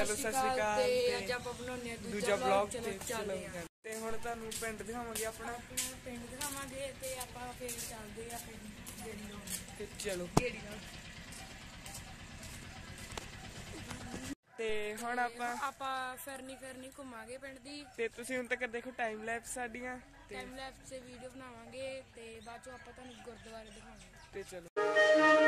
ਚਲੋ ਸਤਿ ਸ਼੍ਰੀ ਅਕਾਲ ਤੇ ਅੱਜ ਆਪਾਂ ਬਣਾਉਂਦੇ ਆ ਦੂਜਾ ਵਲੌਗ ਤੇ ਚੱਲਦੇ ਚਲੋ ਤੇ ਹੁਣ ਤੁਹਾਨੂੰ ਪਿੰਡ ਦਿਖਾਵਾਂਗੇ ਆਪਣਾ। ਆਪਣਾ ਪਿੰਡ ਦਿਖਾਵਾਂਗੇ ਤੇ ਆਪਾਂ ਫੇਰ ਚੱਲਦੇ ਆ ਪਿੰਡ ਜਿਹੜੀ ਨੂੰ ਤੇ ਚਲੋ। ਤੇ ਹੁਣ ਆਪਾਂ ਆਪਾਂ ਫਿਰਨੀ ਫਿਰਨੀ ਘੁੰਮਾਂਗੇ ਪਿੰਡ ਦੀ। ਤੇ ਤੁਸੀਂ ਹੁਣ ਤੱਕ ਦੇਖੋ ਟਾਈਮ ਲੈਪਸ ਸਾਡੀਆਂ। ਟਾਈਮ ਲੈਪਸ ਤੇ ਵੀਡੀਓ ਬਣਾਵਾਂਗੇ ਤੇ ਬਾਅਦ ਚੋਂ ਆਪਾਂ ਤੁਹਾਨੂੰ ਗੁਰਦੁਆਰੇ ਦਿਖਾਵਾਂਗੇ। ਤੇ ਚਲੋ।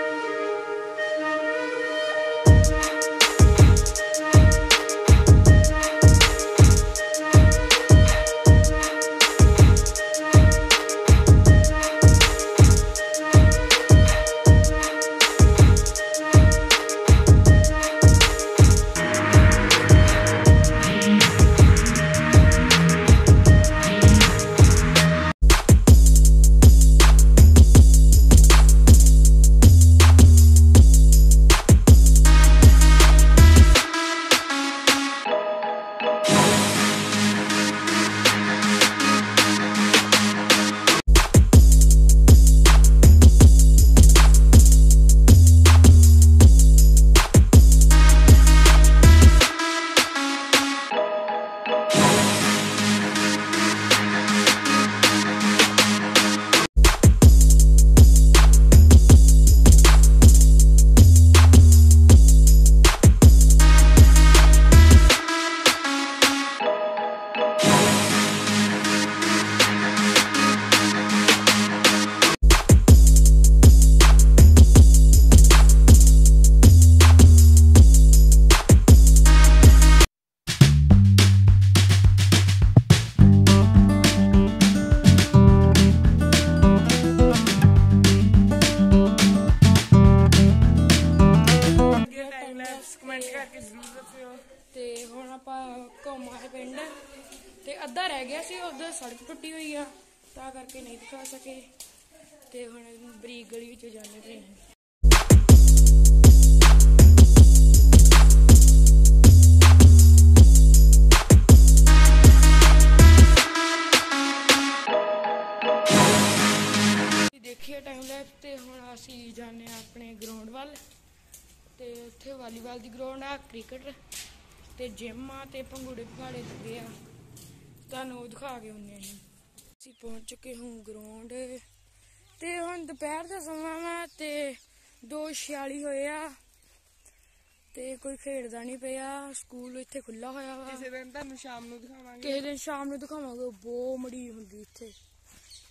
ਘੁੰਮ ਆਏ ਪਿੰਡ ਤੇ ਅੱਧਾ ਰਹਿ ਗਿਆ ਸੀ, ਉਧਰ ਸੜਕ ਟੁੱਟੀ ਹੋਈ ਆ, ਤਾਂ ਕਰਕੇ ਨਹੀਂ ਦਿਖਾ ਸਕੇ। ਤੇ ਹੁਣ ਬਰੀਕ ਗਲੀ ਵਿੱਚ ਜਾਂਦੇ ਪਏ ਹਾਂ ਦੇਖੀਏ ਟਾਈਮ ਲੈਪ ਤੇ ਹੁਣ ਅਸੀਂ ਜਾਂਦੇ ਆ ਆਪਣੇ ਗਰਾਊਂਡ ਵੱਲ। ਤੇ ਉੱਥੇ ਵਾਲੀਬਾਲ ਦੀ ਗਰਾਊਂਡ ਆ, ਕ੍ਰਿਕਟ। ਤੇ ਜਿਮ ਆ ਤੇ ਪੰਗੂੜੇ ਪਹਾੜੇ ਲੱਗੇ ਆ। ਤੁਹਾਨੂੰ ਉਹ ਦਿਖਾ ਕੇ ਹੁੰਨੇ ਅਸੀਂ ਅਸੀਂ ਪਹੁੰਚ ਚੁੱਕੇ ਹਾਂ ਗਰਾਊਂਡ ਤੇ ਹੁਣ ਦੁਪਹਿਰ ਦਾ ਸਮਾਂ ਵਾ ਤੇ 2:46 ਹੋਏ ਆ ਤੇ ਕੋਈ ਖੇਡਦਾ ਨਹੀਂ ਪਿਆ। ਸਕੂਲ ਇੱਥੇ ਖੁੱਲਾ ਹੋਇਆ ਵਾ। ਕਿਸੇ ਦਿਨ ਤੁਹਾਨੂੰ ਸ਼ਾਮ ਨੂੰ ਦਿਖਾਵਾਂਗੇ। ਕਿਸੇ ਦਿਨ ਸ਼ਾਮ ਨੂੰ ਦਿਖਾਵਾਂਗੇ। ਬਹੁਤ ਮੜੀ ਹੁੰਦੀ ਇੱਥੇ।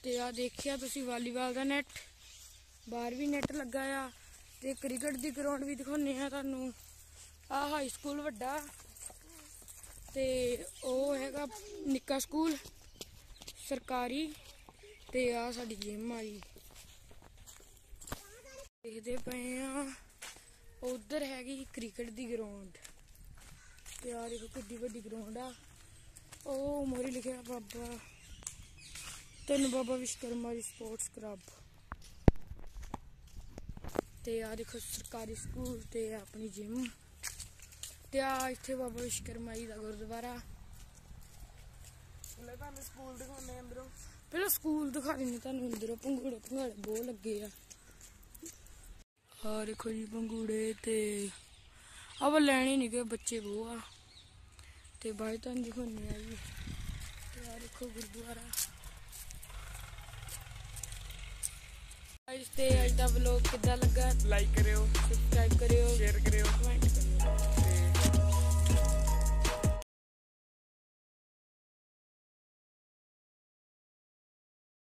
ਤੇ ਆ ਦੇਖਿਆ ਤੁਸੀਂ ਵਾਲੀਬਾਲ ਦਾ ਨੈਟ ਬਾਹਰ ਵੀ ਨੈਟ ਲੱਗਾ ਆ। ਤੇ ਕ੍ਰਿਕਟ ਦੀ ਗਰਾਊਂਡ ਵੀ ਦਿਖਾਉਂਦੇ ਆ ਤੁਹਾਨੂੰ। ਆ ਹਾਈ ਸਕੂਲ ਵੱਡਾ। ਤੇ ਉਹ ਹੈਗਾ ਨਿੱਕਾ ਸਕੂਲ, ਸਰਕਾਰੀ, ਤੇ ਆ ਸਾਡੀ ਜਿਮ ਆ ਜੀ। ਦੇਖਦੇ ਪਏ ਆ, ਉਧਰ ਹੈਗੀ ਕ੍ਰਿਕਟ ਦੀ ਗਰਾਊਂਡ ਤੇ ਆ ਦੇਖੋ ਕਿੱਡੀ ਵੱਡੀ ਗਰਾਊਂਡ ਆ। ਉਹ ਮੋਰੀ ਲਿਖਿਆ ਬਾਬਾ, ਤੈਨੂੰ ਬਾਬਾ ਵਿਸ਼ਕਰਮਾ ਦੀ ਸਪੋਰਟਸ ਕਲੱਬ ਤੇ ਆ ਦੇਖੋ ਸਰਕਾਰੀ ਸਕੂਲ ਤੇ ਆਪਣੀ ਜਿਮ ਤੇ ਆ ਇੱਥੇ ਬਾਬਾ ਵਿਸ਼ਕਰਮਾ ਜੀ ਦਾ ਗੁਰਦੁਆਰਾ। ਲੈ ਤੁਹਾਨੂੰ ਸਕੂਲ ਦਿਖਾਉਂਦੇ ਆ ਅੰਦਰੋਂ? ਪਹਿਲਾਂ ਸਕੂਲ ਦਿਖਾ ਦਿੰਦੇ ਤੁਹਾਨੂੰ ਅੰਦਰੋਂ ਪੰਗੂੜੇ ਪੰਗਾੜੇ ਬਹੁਤ ਲੱਗੇ ਆ। ਆ ਦੇਖੋ ਜੀ ਪੰਗੂੜੇ ਤੇ ਆਵਾ ਲੈਣੇ ਨਹੀਂ ਗਏ ਬੱਚੇ ਬਹੁਤ ਆ। ਤੇ ਬਾਈ ਤੁਹਾਨੂੰ ਦਿਖਾਉਂਦੇ ਆ ਜੀ। ਤੇ ਆ ਦੇਖੋ ਗੁਰਦੁਆਰਾ। ਅੱਜ ਤੇ ਅੱਜ ਦਾ ਵਲੋਗ ਕਿੱਦਾਂ ਲੱਗਾ? ਲਾਈਕ ਕਰਿਓ। ਸਬਸਕ੍ਰਾਈਬ ਕਰਿਓ। ਸ਼ੇਅਰ ਕਰਿਓ। ਕਮੈਂਟ ਕਰਿਓ।